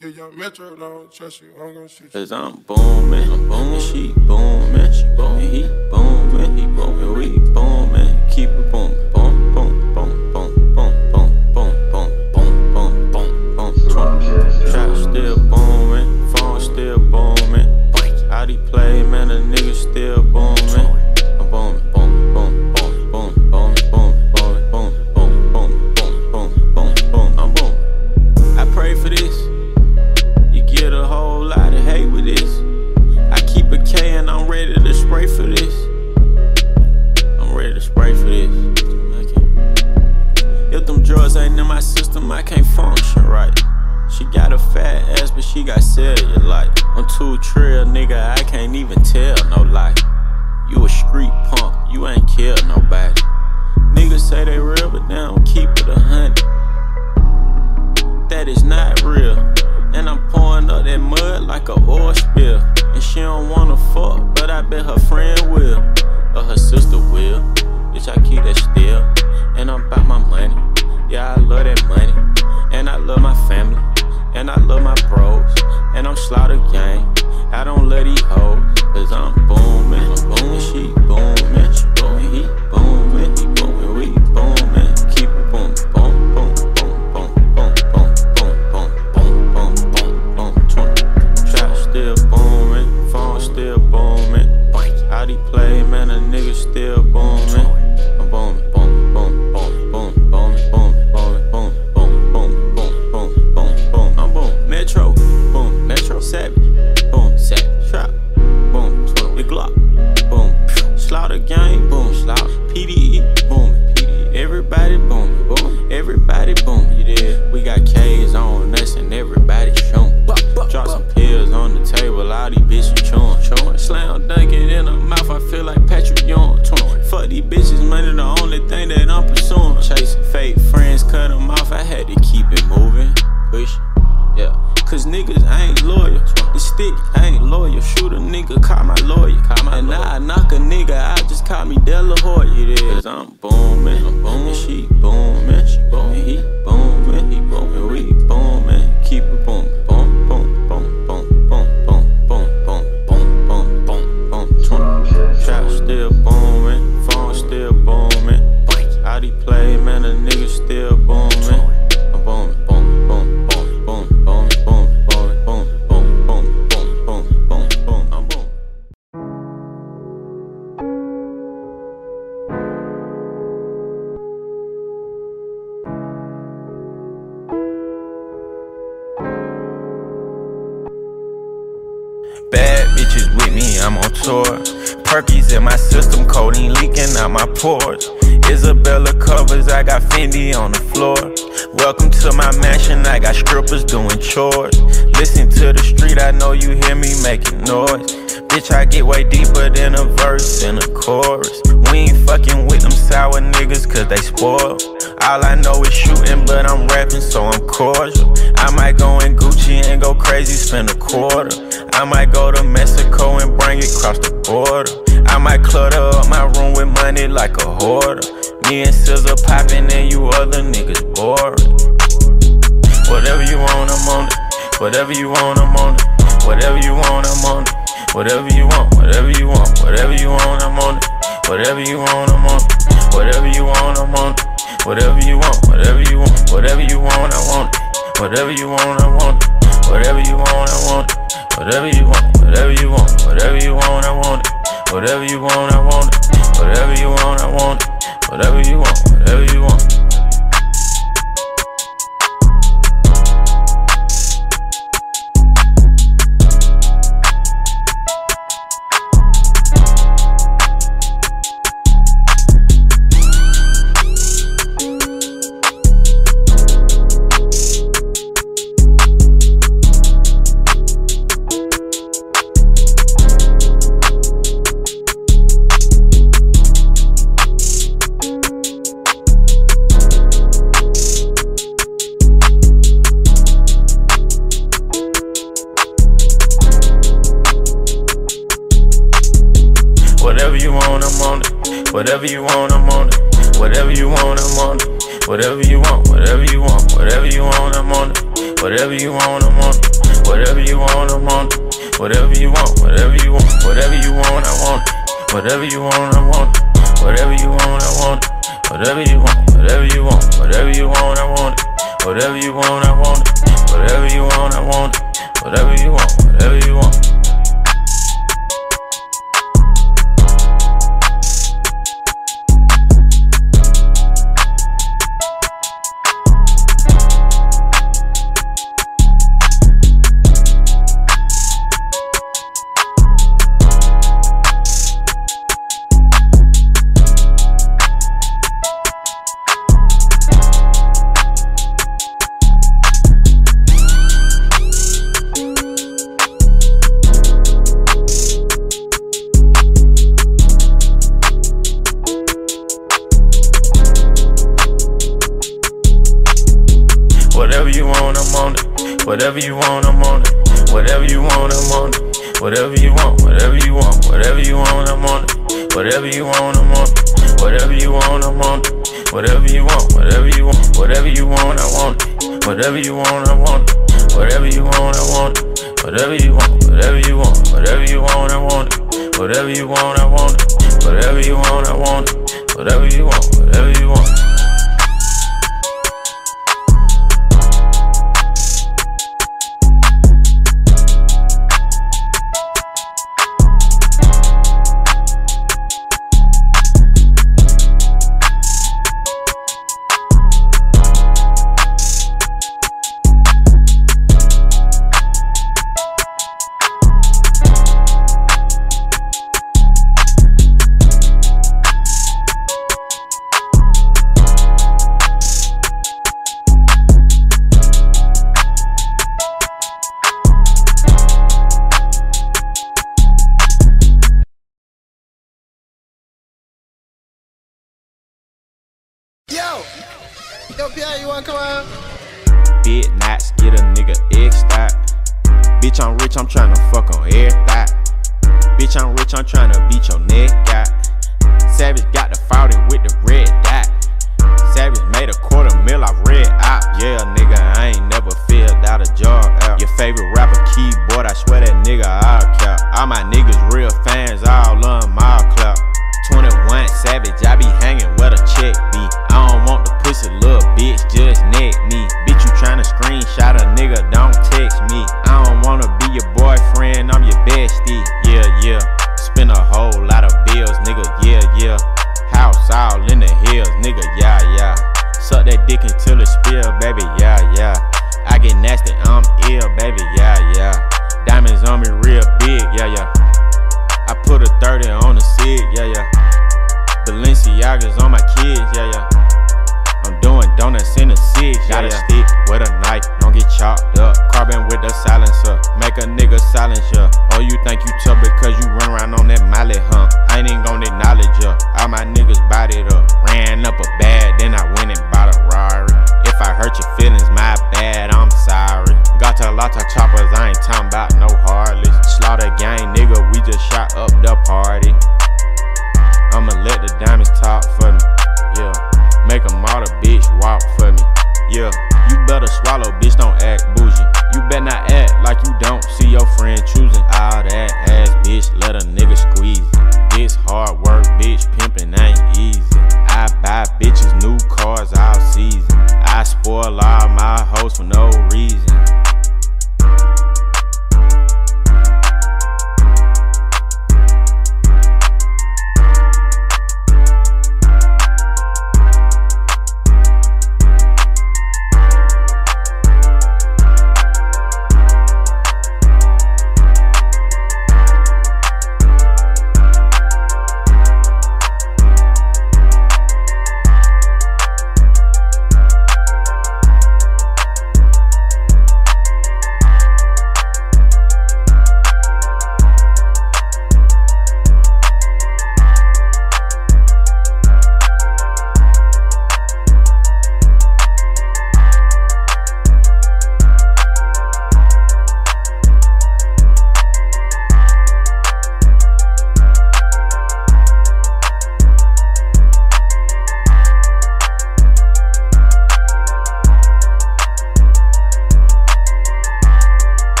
Yeah, young Metro don't trust you. I'm gonna shoot you. Cause I'm booming, I'm booming, she booming, Way deeper than a verse and a chorus. We ain't fucking with them sour niggas cause they spoil. All I know is shooting, but I'm rapping, so I'm cordial. I might go in Gucci and go crazy, spend a quarter. I might go to Mexico and bring it across the border. I might clutter up my room with money like a hoarder. Me and SZA popping and you other niggas boring. Whatever you want, I'm on it. Whatever you want, I'm on it. Whatever you want, I'm on it. Whatever you want, whatever you want, whatever you want, I'm on it. Whatever you want, I'm on it. Whatever you want, I'm on it. Whatever you want, whatever you want, whatever you want, I want it. Whatever you want, I want it. Whatever you want, I want it. Whatever you want, whatever you want, whatever you want, I want it. Whatever you want, I want it. Whatever you want, I want it. Whatever you want, Whatever you want, I'm on it. Whatever you want, I'm on it. Whatever you want, whatever you want, whatever you want, I'm on it. Whatever you want, I'm on it. Whatever you want, I'm on it. Whatever you want, whatever you want, whatever you want, I want it. Whatever you want, I want it. Whatever you want, I want it. Whatever you want, whatever you want, whatever you want, I want it. Whatever you want, I want it. Whatever you want, I want it. Whatever you want, whatever you want.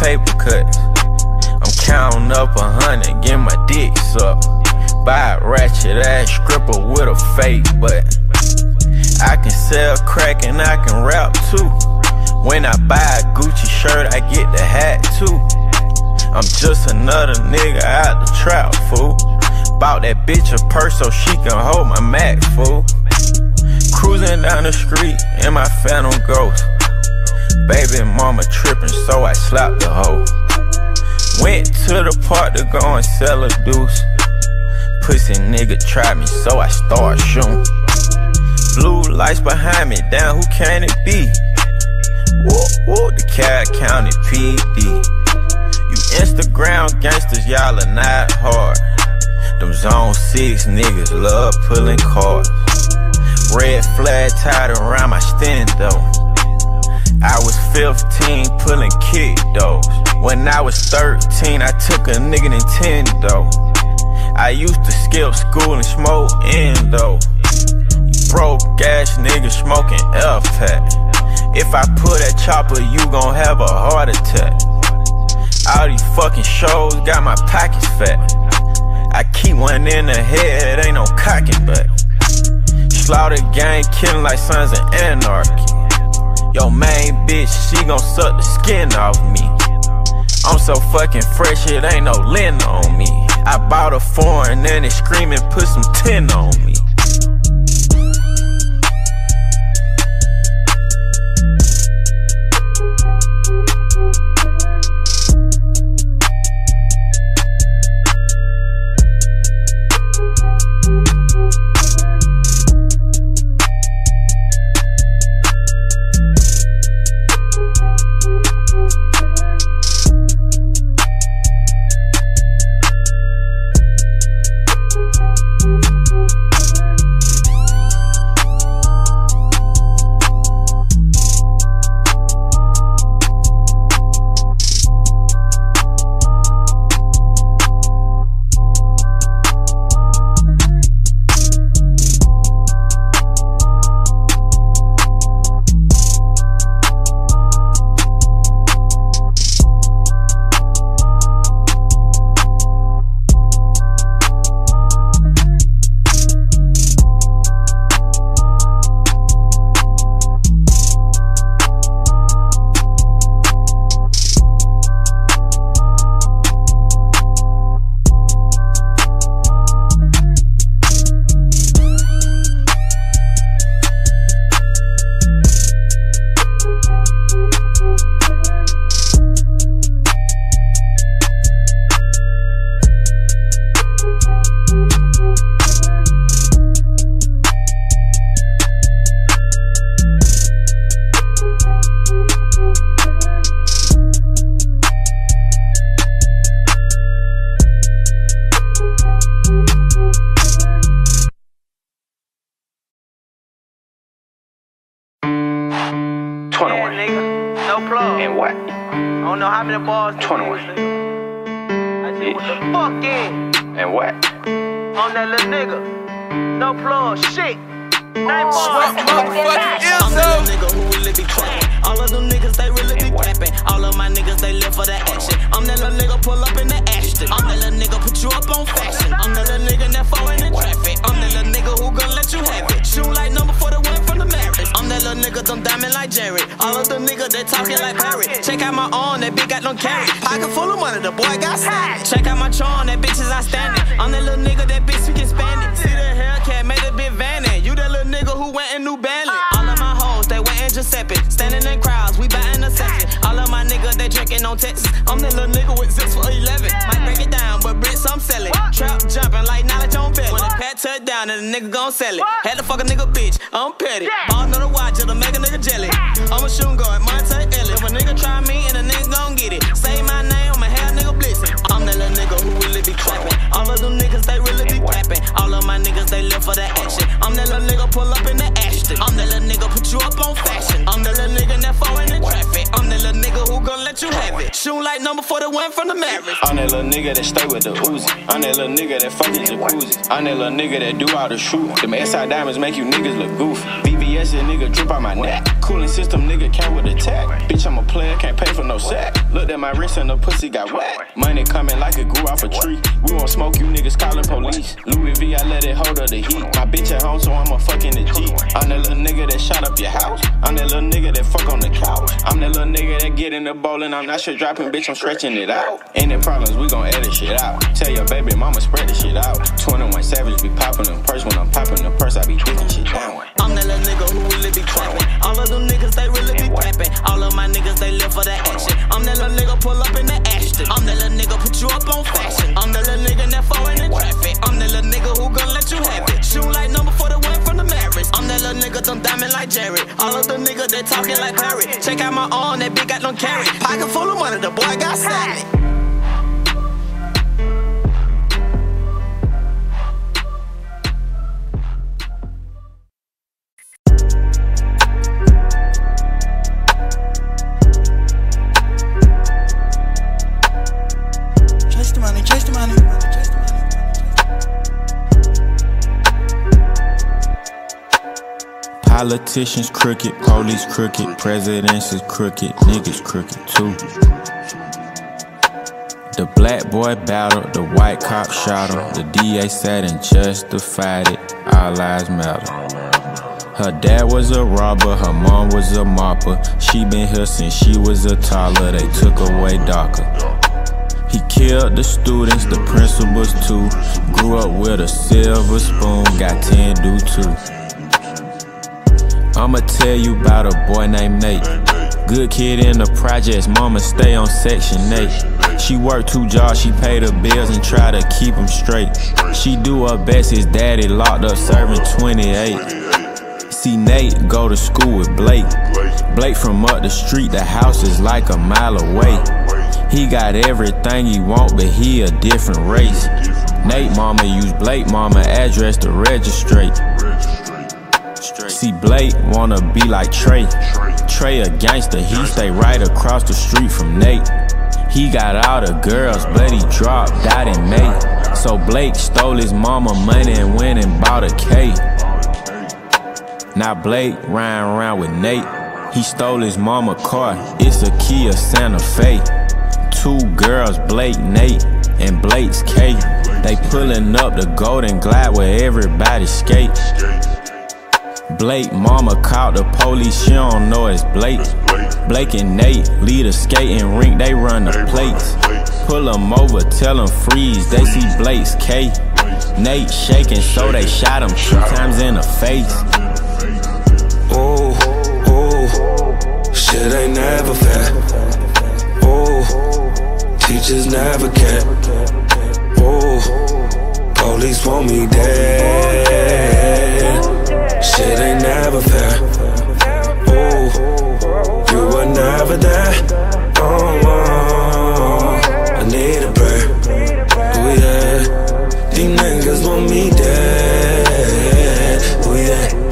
Paper cuts. I'm counting up a hundred, get my dick sucked. Buy a ratchet ass stripper with a fake butt. I can sell crack and I can rap too. When I buy a Gucci shirt, I get the hat too. I'm just another nigga out the trap, fool. Bought that bitch a purse so she can hold my Mac, fool. Cruising down the street in my Phantom Ghost. Baby mama tripping, so I slapped the hoe. Went to the park to go and sell a deuce. Pussy nigga tried me, so I start shooting. Blue lights behind me, damn, who can it be? Whoop, whoop, the Cat County PD. You Instagram gangsters, y'all are not hard. Them zone six niggas love pulling cars. Red flag tied around my stendo. I was 15 pulling kick doors. When I was 13, I took a nigga Nintendo. I used to skip school and smoke endo. Broke ass nigga smoking F-Pack. If I pull that chopper, you gon' have a heart attack. All these fucking shows got my pockets fat. I keep one in the head, ain't no cocking back. Slaughter gang killing like sons of anarchy. Yo, main bitch, she gon' suck the skin off me. I'm so fucking fresh, it ain't no lint on me. I bought a foreign and they screaming, put some tin on me. Diamonds make you niggas look goofy. VVS, a nigga drip out my neck. Cooling system, nigga came with a Tec. Bitch, I'm a player, can't pay for no sack. Looked at my wrist and the pussy got wet. Money coming like it grew off a tree. We won't smoke you niggas calling police. Louis V, I let it hold up the heat. My bitch at home, so I'm a fucking shot up your house. I'm that little nigga that fuck on the couch. I'm that little nigga that get in the bowl and I'm not shit dropping, bitch, I'm stretching it out. Any problems, we gon' edit shit out. Tell your baby mama spread the shit out. 21 Savage be popping the purse when I'm popping the purse, I be kicking shit down. I'm that little nigga who really be trapping. All of them niggas, they really be capping. All of my niggas, they live for the action. I'm that little nigga pull up in the Aston. I'm that little nigga put you up on fashion. I'm that little nigga that fall in the traffic. I'm that little nigga who gon' let you have it. Shoot like number four, the the Mavericks. I'm that little nigga, them diamond like Jerry. All of them niggas, they talking like Barry. Check out my arm, that bitch got no carry. Pocket full of money, the boy got savage. Politicians crooked, police crooked, presidents is crooked, niggas crooked too. The black boy battled, the white cop shot him, the DA sat and justified it, Our lives matter. Her dad was a robber, her mom was a mopper. She been here since she was a toddler, they took away DACA. He killed the students, the principals too. Grew up with a silver spoon, got 10 due too. I'ma tell you about a boy named Nate. Good kid in the projects, mama stay on section 8. She worked two jobs, she paid her bills and try to keep them straight. She do her best, his daddy locked up serving 28. See Nate go to school with Blake. Blake from up the street, the house is like a mile away. He got everything he want, but he a different race. Nate mama use Blake mama address to registrate. See Blake wanna be like Trey. Trey a gangster, he stay right across the street from Nate. He got all the girls, but he dropped out in May. So Blake stole his mama money and went and bought a K. Now Blake riding around with Nate. He stole his mama car, it's a Kia Santa Fe. Two girls, Blake, Nate, and Blake's K. They pulling up the Golden Glide where everybody skate. Blake, mama called the police, she don't know it's Blake. Blake and Nate lead a skating rink, they run the plates. Pull them over, tell them freeze, they see Blake's K. Nate shaking, so they shot him two times in the face. Oh, oh, shit ain't never fair. Oh, teachers never care. Oh, police want me dead. Shit ain't never fair. Oh, you were never there. Oh, oh, I need a prayer. Oh yeah, these niggas want me dead. Oh yeah, oh yeah.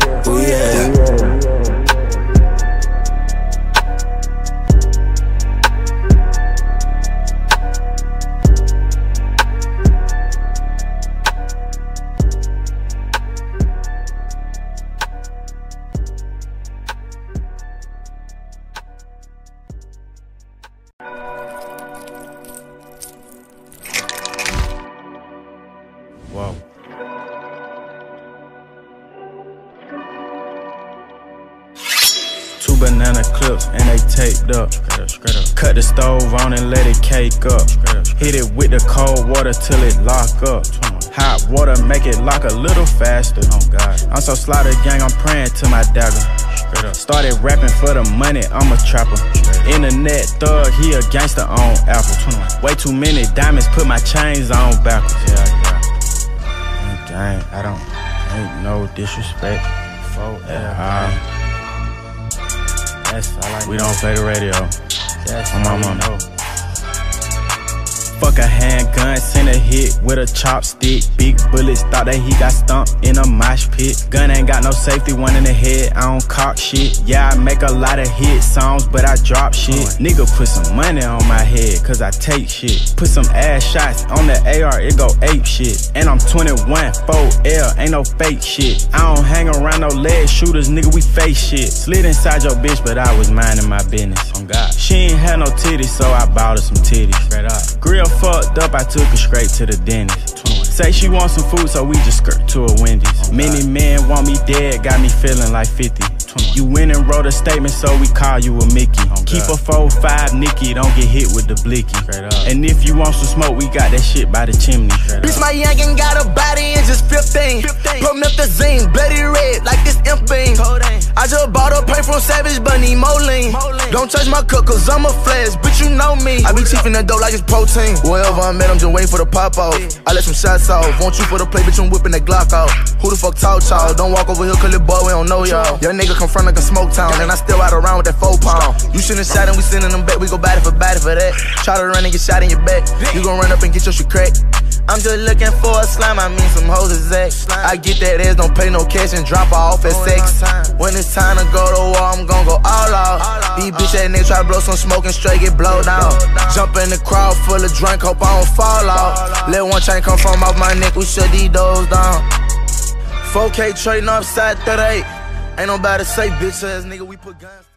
Stove on and let it cake up. Hit it with the cold water till it lock up. Hot water make it lock a little faster. Oh God. I'm so slaughter gang, I'm praying to my dagger. Started rapping for the money, I'm a trapper. Internet thug, he a gangster on Apple. Way too many diamonds, put my chains on backwards. Yeah, yeah. Gang, I don't, ain't no disrespect. For uh, That's all I We don't play the radio. That's my mama. Fuck a handgun, send a hit with a chopstick. Big bullets, thought that he got stumped in a mosh pit. Gun ain't got no safety, one in the head, I don't cock shit. Yeah, I make a lot of hit songs, but I drop shit. Nigga put some money on my head, cause I take shit. Put some ass shots on the AR, it go ape shit. And I'm 21, 4L, ain't no fake shit. I don't hang around no lead shooters, nigga, we face shit. Slid inside your bitch, but I was minding my business. On God. She ain't had no titties, so I bought her some titties. Straight up. Grill fucked up, I took her straight to the dentist. Say she wants some food, so we just skirt to a Wendy's. Oh, Many men want me dead, got me feeling like 50. You went and wrote a statement, so we call you a Mickey. Keep a 4-5 Nicky, don't get hit with the blicky. And if you want some smoke, we got that shit by the chimney. Bitch, my youngin' got a body and just 15. Promethazine, bloody red, like this imp beam. I just bought a paint from Savage Bunny, Moline. Don't touch my cook, cause I'm a flash, bitch, you know me. I be chiefin' the dough like it's protein. Wherever I'm at, I'm just waiting for the pop off. I let some shots off. Want you for the play, bitch, I'm whipping that Glock off. Who the fuck talk y'all? Don't walk over here, cause it boy, we don't know y'all. Young nigga come from like a smoke town, and I still ride around with that four pound. You shouldn't shot and we sending them back, we go body for body for that. Try to run and get shot in your back. You gon' run up and get your shit cracked. I'm just looking for a slime, I mean some hoes is X. I get that ass, don't pay no cash and drop her off at sex. When it's time to go to war, I'm gon' go all out. These bitch ass niggas try to blow some smoke and straight get blow down. Jump in the crowd full of drink, hope I don't fall out. Let one chain come from off my neck, we shut these doors down. 4K trading upside 38. Ain't nobody say bitch ass nigga, we put guns.